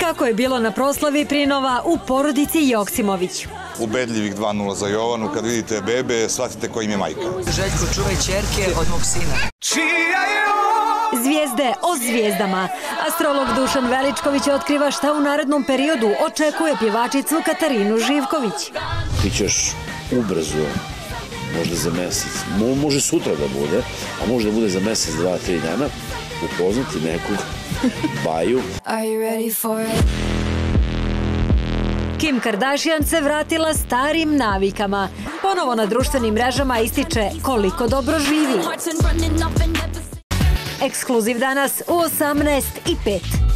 Kako je bilo na proslavi Prinova u porodici Joksimović? ubedljivih 2-0 za Jovanu. Kad vidite bebe, shvatite ko im je majka. Željko, čuvaj čerke od mog sina. Zvijezde o zvijezdama. Astrolog Dušan Veličković otkriva šta u narednom periodu očekuje pjevačicu Katarinu Živković. Ti ćeš ubrzo, možda za mesec, mo, može sutra da bude, a može da bude za mesec, dva, tri dana, upoznati nekog baju. Are you ready for it? Kim Kardashian se vratila starim navikama. Ponovo na društvenim mrežama ističe koliko dobro živi. Ekskluziv danas u 18 i 5.